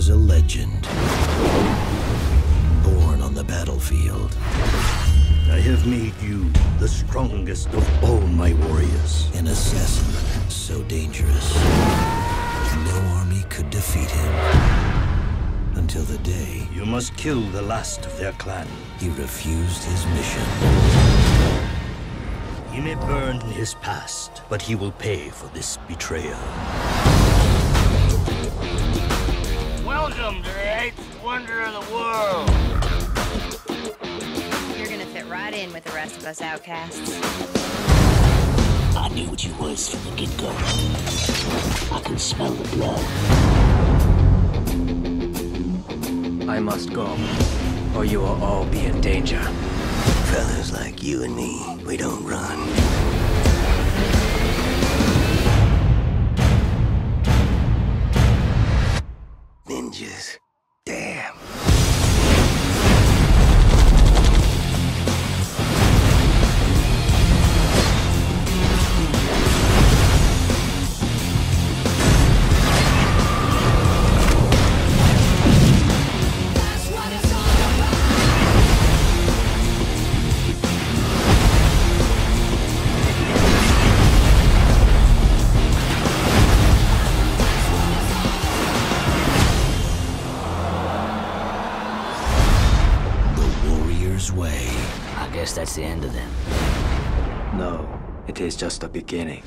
was a legend, born on the battlefield. I have made you the strongest of all my warriors. An assassin so dangerous, no army could defeat him. Until the day... You must kill the last of their clan. He refused his mission. He may burn his past, but he will pay for this betrayal. Welcome to the eighth wonder of the world. You're gonna fit right in with the rest of us outcasts. I knew what you was from the get-go. I can smell the blood. I must go, or you will all be in danger. Fellas like you and me, we don't run. Ninjas. Warrior's way. I guess that's the end of them. No, it is just the beginning.